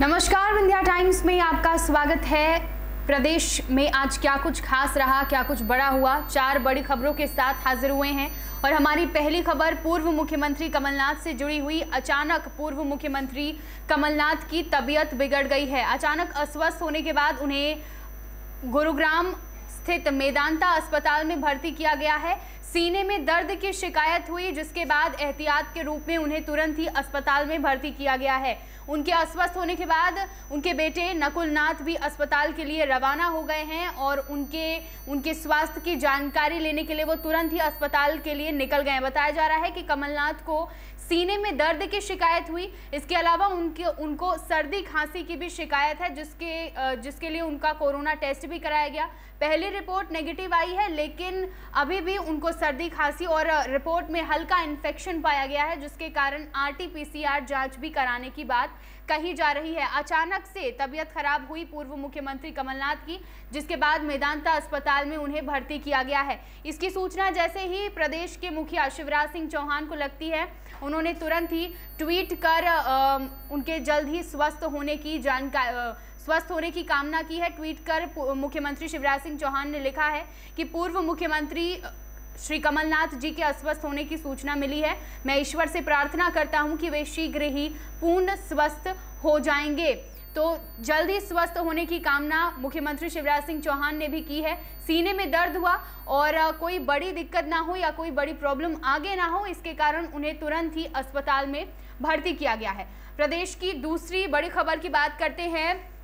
नमस्कार, विंध्या टाइम्स में आपका स्वागत है। प्रदेश में आज क्या कुछ खास रहा, क्या कुछ बड़ा हुआ? चार बड़ी खबरों के साथ हाजिर हुए हैं। और हमारी पहली खबर, पूर्व मुख्यमंत्री कमलनाथ से जुड़ी हुई अचानक पूर्व मुख्यमंत्री कमलनाथ की तबीयत बिगड़ गई है। अचानक अस्वस्थ होने के बाद उन्हें गुरुग्राम स्थित मेदांता अस्पताल में भर्ती किया गया है। सीने में दर्द की शिकायत हुई, जिसके बाद एहतियात के रूप में उन्हें तुरंत ही अस्पताल में भर्ती किया गया है। उनके अस्वस्थ होने के बाद उनके बेटे नकुल नाथ भी अस्पताल के लिए रवाना हो गए हैं और उनके उनके स्वास्थ्य की जानकारी लेने के लिए वो तुरंत ही अस्पताल के लिए निकल गए बताया जा रहा है कि कमलनाथ को सीने में दर्द की शिकायत हुई। इसके अलावा उनके, उनको सर्दी खांसी की भी शिकायत है, जिसके जिसके लिए उनका कोरोना टेस्ट भी कराया गया। पहली रिपोर्ट नेगेटिव आई है लेकिन अभी भी उनको सर्दी खांसी और रिपोर्ट में हल्का इन्फेक्शन पाया गया है जिसके कारण आरटीपीसीआर जाँच भी कराने की बात कही जा रही है। अचानक से तबीयत खराब हुई पूर्व मुख्यमंत्री कमलनाथ की जिसके बाद मेदांता अस्पताल में उन्हें भर्ती किया गया है। इसकी सूचना जैसे ही प्रदेश के मुखिया शिवराज सिंह चौहान को लगती है उन्होंने तुरंत ही ट्वीट कर आ, उनके जल्द ही स्वस्थ होने की जानकारी स्वस्थ होने की कामना की है। ट्वीट कर मुख्यमंत्री शिवराज सिंह चौहान ने लिखा है कि पूर्व मुख्यमंत्री श्री कमलनाथ जी के अस्वस्थ होने की सूचना मिली है। मैं ईश्वर से प्रार्थना करता हूँ कि वे शीघ्र ही पूर्ण स्वस्थ हो जाएँगे। तो जल्दी स्वस्थ होने की कामना मुख्यमंत्री शिवराज सिंह चौहान ने भी की है। सीने में दर्द हुआ और कोई बड़ी दिक्कत ना हो या कोई बड़ी प्रॉब्लम आगे ना हो, इसके कारण उन्हें तुरंत ही अस्पताल में भर्ती किया गया है। प्रदेश की दूसरी बड़ी खबर की बात करते हैं।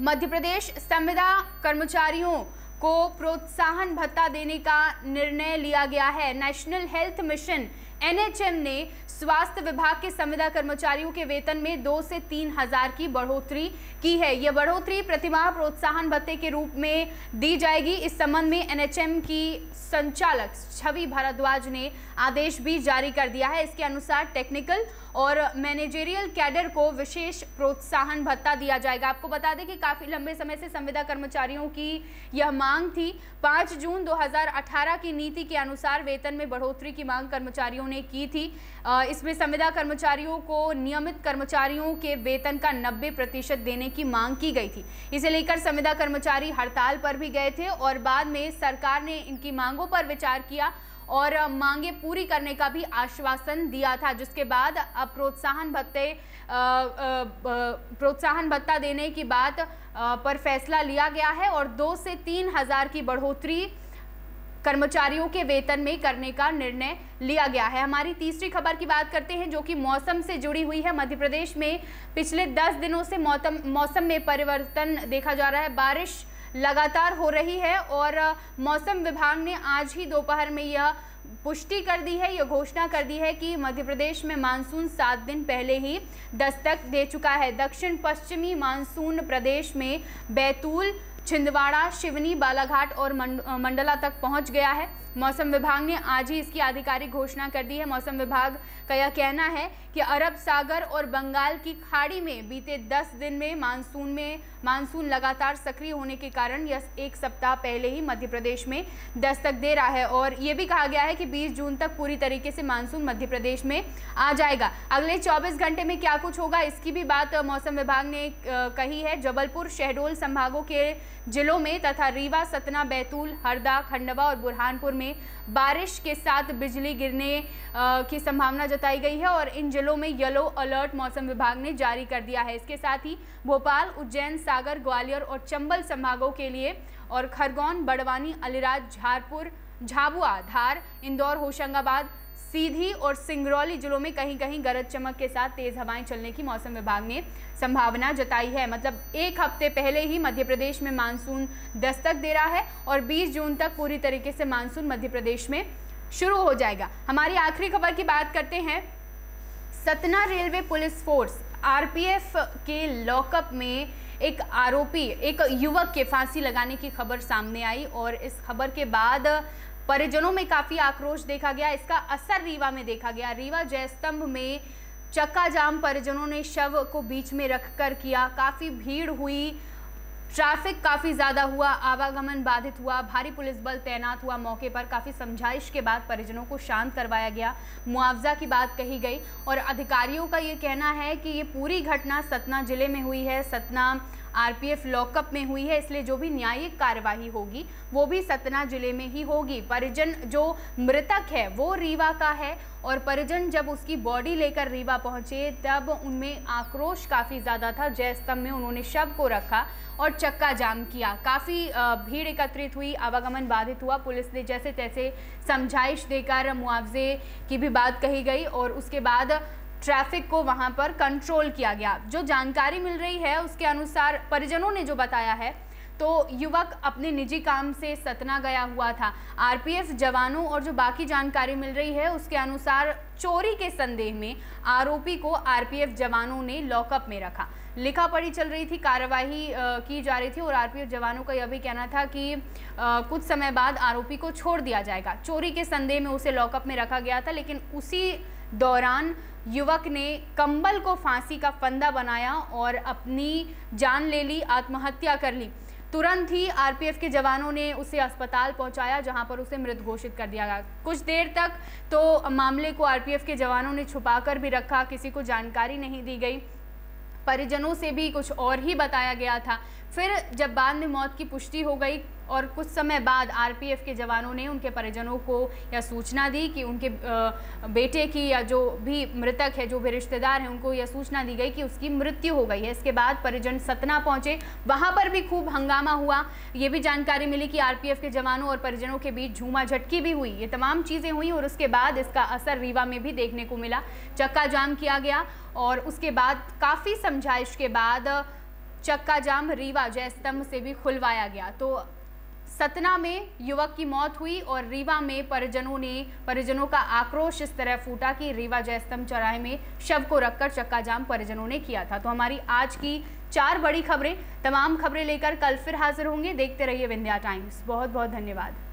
मध्य प्रदेश संविदा कर्मचारियों को प्रोत्साहन भत्ता देने का निर्णय लिया गया है। नेशनल हेल्थ मिशन एनएचएम ने स्वास्थ्य विभाग के संविदा कर्मचारियों के वेतन में दो से तीन हज़ार की बढ़ोतरी की है। यह बढ़ोतरी प्रतिमाह प्रोत्साहन भत्ते के रूप में दी जाएगी। इस संबंध में एनएचएम की संचालक छवि भारद्वाज ने आदेश भी जारी कर दिया है। इसके अनुसार टेक्निकल और मैनेजेरियल कैडर को विशेष प्रोत्साहन भत्ता दिया जाएगा। आपको बता दें कि काफ़ी लंबे समय से संविदा कर्मचारियों की यह मांग थी। 5 जून 2018 की नीति के अनुसार वेतन में बढ़ोतरी की मांग कर्मचारियों ने की थी। इसमें संविदा कर्मचारियों को नियमित कर्मचारियों के वेतन का 90 प्रतिशत देने की मांग की गई थी। इसे लेकर संविदा कर्मचारी हड़ताल पर भी गए थे और बाद में सरकार ने इनकी मांगों पर विचार किया और मांगे पूरी करने का भी आश्वासन दिया था, जिसके बाद अब प्रोत्साहन भत्ते प्रोत्साहन भत्ता देने की बात पर फैसला लिया गया है और दो से तीन हज़ार की बढ़ोतरी कर्मचारियों के वेतन में करने का निर्णय लिया गया है। हमारी तीसरी खबर की बात करते हैं, जो कि मौसम से जुड़ी हुई है। मध्य प्रदेश में पिछले 10 दिनों से मौसम मौसम में परिवर्तन देखा जा रहा है। बारिश लगातार हो रही है और मौसम विभाग ने आज ही दोपहर में यह पुष्टि कर दी है, यह घोषणा कर दी है कि मध्य प्रदेश में मानसून सात दिन पहले ही दस्तक दे चुका है। दक्षिण पश्चिमी मानसून प्रदेश में बैतूल, छिंदवाड़ा, शिवनी, बालाघाट और मंडला तक पहुँच गया है। मौसम विभाग ने आज ही इसकी आधिकारिक घोषणा कर दी है। मौसम विभाग का यह कहना है कि अरब सागर और बंगाल की खाड़ी में बीते 10 दिन में मानसून में, मानसून लगातार सक्रिय होने के कारण यह एक सप्ताह पहले ही मध्य प्रदेश में दस्तक दे रहा है और ये भी कहा गया है कि 20 जून तक पूरी तरीके से मानसून मध्य प्रदेश में आ जाएगा। अगले 24 घंटे में क्या कुछ होगा, इसकी भी बात मौसम विभाग ने कही है। जबलपुर, शहडोल संभागों के जिलों में तथा रीवा, सतना, बैतूल, हरदा, खंडवा और बुरहानपुर में बारिश के साथ बिजली गिरने की संभावना जताई गई है और इन जिलों में येलो अलर्ट मौसम विभाग ने जारी कर दिया है। इसके साथ ही भोपाल, उज्जैन, सागर, ग्वालियर और चंबल संभागों के लिए और खरगोन, बड़वानी, अलीराज, झारपुर, झाबुआ, धार, इंदौर, होशंगाबाद सीधी और सिंगरौली जिलों में कहीं कहीं गरज चमक के साथ तेज हवाएँ चलने की मौसम विभाग ने संभावना जताई है। मतलब एक हफ़्ते पहले ही मध्य प्रदेश में मानसून दस्तक दे रहा है और 20 जून तक पूरी तरीके से मानसून मध्य प्रदेश में शुरू हो जाएगा। हमारी आखिरी खबर की बात करते हैं। Satna railway police force, RPF के लॉकअप में एक आरोपी, एक युवक के फांसी लगाने की खबर सामने आई और इस खबर के बाद परिजनों में काफ़ी आक्रोश देखा गया, इसका असर रीवा में देखा गया। रीवा जयस्तंभ में चक्का जाम परिजनों ने शव को बीच में रखकर किया। काफ़ी भीड़ हुई, ट्रैफ़िक काफ़ी ज़्यादा हुआ, आवागमन बाधित हुआ, भारी पुलिस बल तैनात हुआ मौके पर। काफ़ी समझाइश के बाद परिजनों को शांत करवाया गया। मुआवजा की बात कही गई और अधिकारियों का ये कहना है कि ये पूरी घटना सतना ज़िले में हुई है। सतना आरपीएफ लॉकअप में हुई है, इसलिए जो भी न्यायिक कार्यवाही होगी, वो भी सतना ज़िले में ही होगी। परिजन जो मृतक है, वो रीवा का है और परिजन जब उसकी बॉडी लेकर रीवा पहुँचे, तब उनमें आक्रोश काफ़ी ज़्यादा था। जय स्तंभ में उन्होंने शव को रखा और चक्का जाम किया। काफ़ी भीड़ एकत्रित हुई, आवागमन बाधित हुआ। पुलिस ने जैसे तैसे समझाइश देकर मुआवजे की भी बात कही गई और उसके बाद ट्रैफ़िक को वहाँ पर कंट्रोल किया गया। जो जानकारी मिल रही है उसके अनुसार परिजनों ने जो बताया है तो युवक अपने निजी काम से सतना गया हुआ था। आरपीएफ जवानों और जो बाकी जानकारी मिल रही है उसके अनुसार चोरी के संदेह में आरोपी को आरपीएफ जवानों ने लॉकअप में रखा। लिखा पढ़ी चल रही थी कार्यवाही की जा रही थी और आरपीएफ जवानों का यह भी कहना था कि आ, कुछ समय बाद आरोपी को छोड़ दिया जाएगा। चोरी के संदेह में उसे लॉकअप में रखा गया था लेकिन उसी दौरान युवक ने कंबल को फांसी का फंदा बनाया और अपनी जान ले ली, आत्महत्या कर ली। तुरंत ही आरपीएफ के जवानों ने उसे अस्पताल पहुँचाया, जहाँ पर उसे मृत घोषित कर दिया गया। कुछ देर तक तो मामले को आरपीएफ के जवानों ने छुपाकर भी रखा, किसी को जानकारी नहीं दी गई। परिजनों से भी कुछ और ही बताया गया था। फिर जब बाद में मौत की पुष्टि हो गई और कुछ समय बाद आरपीएफ के जवानों ने उनके परिजनों को यह सूचना दी कि उनके बेटे की या जो भी मृतक है, जो भी रिश्तेदार हैं, उनको यह सूचना दी गई कि उसकी मृत्यु हो गई है। इसके बाद परिजन सतना पहुँचे। वहाँ पर भी खूब हंगामा हुआ। ये भी जानकारी मिली कि आरपीएफ के जवानों और परिजनों के बीच झूमा झटकी भी हुई। ये तमाम चीज़ें हुई और उसके बाद इसका असर रीवा में भी देखने को मिला। चक्का जाम किया गया और उसके बाद काफ़ी समझाइश के बाद चक्का जाम रीवा जय स्तंभ से भी खुलवाया गया। तो सतना में युवक की मौत हुई और रीवा में परिजनों ने, परिजनों का आक्रोश इस तरह फूटा कि रीवा जयस्तंभ चौराहे में शव को रखकर चक्का जाम परिजनों ने किया था। तो हमारी आज की चार बड़ी खबरें, तमाम खबरें लेकर कल फिर हाजिर होंगे। देखते रहिए विंध्या टाइम्स। बहुत बहुत धन्यवाद।